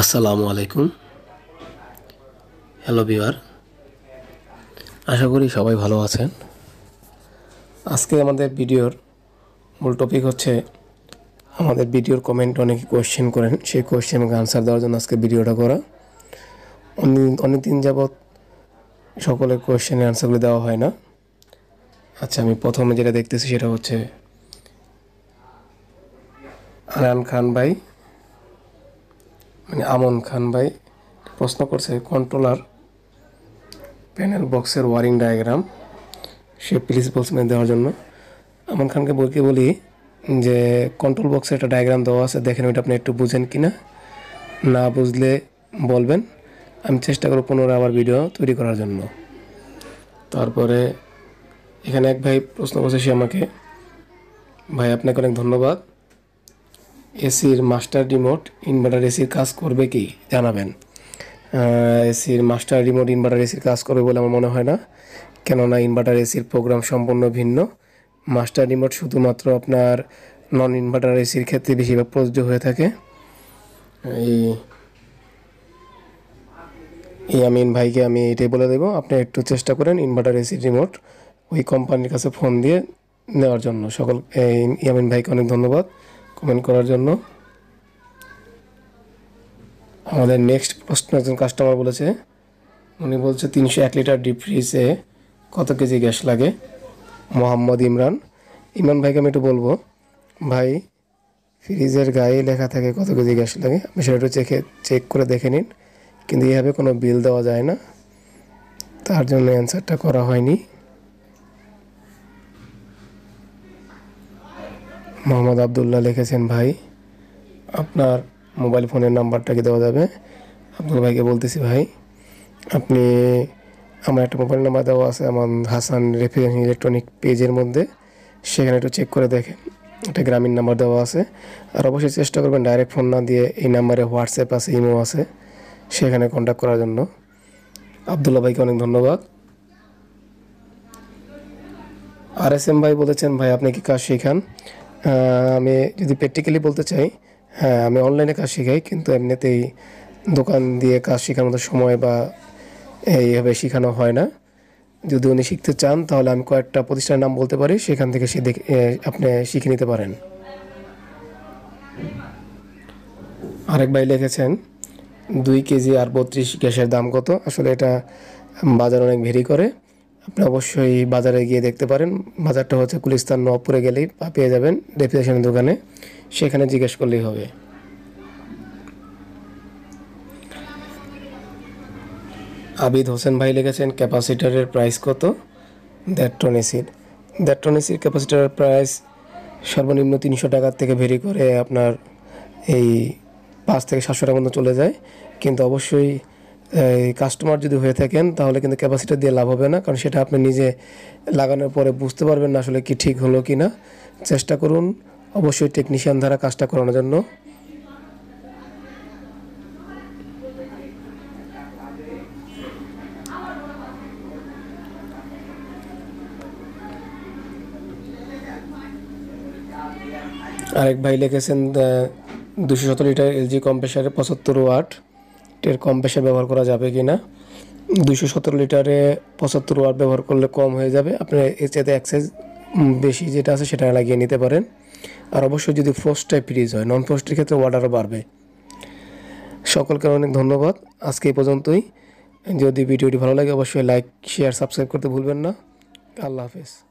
আসসালামু আলাইকুম। Hello beware আশা করি সবাই ভালো আছেন। আজকে আমাদের ভিডিওর মূল টপিক হচ্ছে আমাদের ভিডিওর কমেন্ট অনেকে কোয়েশ্চেন করেন। সেই কোয়েশ্চেনকে আনসার দেওয়ার জন্য আজকে ভিডিওটা করা। অনেক অনেক দিন যাবৎ সকলের কোয়েশ্চেনের আনসারগুলো দেওয়া হয় না। আচ্ছা আমি প্রথমে যেটা দেখতেছি সেটা হচ্ছে আরান খান ভাই। আমন খান ভাই প্রশ্ন করছে কন্ট্রোলার প্যানেল বক্সের ওয়ারিং ডায়াগ্রাম সে প্লিজ বলছেন দেওয়ার জন্য। আমন খানকে বলকে বলি যে কন্ট্রোল বক্সে একটা ডায়াগ্রাম দেওয়া আছে, দেখেন ওইটা আপনি একটু বুঝেন কি না না বুঝলে বলবেন। আমি চেষ্টা করব পুনরায় আবার ভিডিও তৈরি করার জন্য। তারপরে এখানে এক ভাই প্রশ্ন করছে সে আমাকে, ভাই, আপনাকে অনেক ধন্যবাদ। এসির মাস্টার রিমোট ইনভার্টার এসির কাজ করবে কি? জানাবেন। এসির মাস্টার রিমোট ইনভার্টার এসির কাজ করবে বলে আমার মনে হয় না। কেননা ইনভার্টার এসির প্রোগ্রাম সম্পূর্ণ ভিন্ন। মাস্টার রিমোট শুধুমাত্র আপনার নন ইনভার্টার এসির ক্ষেত্রে বেশিরভাগ প্রযোজ্য হয়ে থাকে। এই এই আমিন ভাইকে আমি এটাই বলে দেবো, আপনি একটু চেষ্টা করেন ইনভার্টার এসির রিমোট ওই কোম্পানির কাছে ফোন দিয়ে নেওয়ার জন্য। সকল ইয়ামিন ভাইকে অনেক ধন্যবাদ। কমেন্ট করার জন্য। আমাদের নেক্সট প্রশ্ন একজন কাস্টমার বলেছে। উনি বলছে, তিনশো এক লিটার ডিপ ফ্রিজে কত কেজি গ্যাস লাগে? মোহাম্মদ ইমরান। ইমরান ভাইকে আমি একটু বলব, ভাই ফ্রিজের গায়ে লেখা থাকে কত কেজি গ্যাস লাগে? আপনি সেটা একটু চেখে চেক করে দেখে নিন। কিন্তু এইভাবে কোনো বিল দেওয়া যায় না। তার জন্য অ্যান্সারটা করা হয়নি। মোহাম্মদ আবদুল্লাহ লিখেছেন, ভাই, আপনার মোবাইল ফোনের নাম্বারটা কি দেওয়া যাবে? আব্দুল ভাইকে বলতেছি, ভাই, আপনি, আমার একটা মোবাইল নাম্বার দেওয়া আছে আমার হাসান রেফ্রিজারেশন ইলেকট্রনিক পেজের মধ্যে। সেখানে একটু চেক করে দেখেন, একটা গ্রামীণ নাম্বার দেওয়া আছে। আর অবশ্যই চেষ্টা করবেন ডাইরেক্ট ফোন না দিয়ে এই নাম্বারে হোয়াটসঅ্যাপ আছে, ইমো আছে, সেখানে কন্ট্যাক্ট করার জন্য। আবদুল্লা ভাইকে অনেক ধন্যবাদ। আর এস এম ভাই বলেছেন, ভাই, আপনি কি কাজ শেখান? আমি যদি প্র্যাকটিক্যালি বলতে চাই হ্যাঁ আমি অনলাইনে কাজ শেখাই, কিন্তু এমনিতেই দোকান দিয়ে কাজ শেখার মতো সময় বা এইভাবে শেখানো হয় না। যদি উনি শিখতে চান, তাহলে আমি কয়েকটা প্রতিষ্ঠানের নাম বলতে পারি, সেখান থেকে সে দেখে আপনি শিখে নিতে পারেন। আরেক ভাই লিখেছেন, দুই কেজি আর বত্রিশ গ্যাসের দাম কত? আসলে এটা বাজার অনেক ভেরি করে। আপনি অবশ্যই বাজারে গিয়ে দেখতে পারেন। বাজারটা হচ্ছে গুলিস্তান নবপুরে গেলেই পেয়ে যাবেন রেফ্রিজারেশনের দোকানে। সেখানে জিজ্ঞেস করলেই হবে। আবিদ হোসেন ভাই লিখেছেন, ক্যাপাসিটারের প্রাইস কত? দেড় টন এসির দেড় টন এসির ক্যাপাসিটারের প্রাইস সর্বনিম্ন তিনশো টাকার থেকে ভেরি করে আপনার এই পাঁচ থেকে সাতশো টাকার মতো চলে যায়। কিন্তু অবশ্যই কাস্টমার যদি হয়ে থাকেন, তাহলে কিন্তু ক্যাপাসিটার দিয়ে লাভ হবে না, কারণ সেটা আপনি নিজে লাগানোর পরে বুঝতে পারবেন না আসলে কি ঠিক হলো কি না চেষ্টা করুন, অবশ্যই টেকনিশিয়ান দ্বারা কাজটা করানোর জন্য। আরেক ভাই লিখেছেন দুশো সতেরো লিটার এলজি কম্প্রেসারে পঁচাত্তর ওয়াট। এর কম্প্রেসার ব্যবহার করা যাবে কি না দুশো সতেরো লিটারে পঁচাত্তর ওয়াট ব্যবহার করলে কম হয়ে যাবে। আপনার এর চাইতে এক্সাইজ বেশি যেটা আছে সেটা লাগিয়ে নিতে পারেন। আর অবশ্যই যদি ফ্রোস্ট টাইপ ফ্রিজ হয় নন ফ্রোস্টের ক্ষেত্রে ওয়াট আরও বাড়বে। সকলকে অনেক ধন্যবাদ। আজকে এই পর্যন্তই। যদি ভিডিওটি ভালো লাগে, অবশ্যই লাইক শেয়ার সাবস্ক্রাইব করতে ভুলবেন না। আল্লাহ হাফেজ।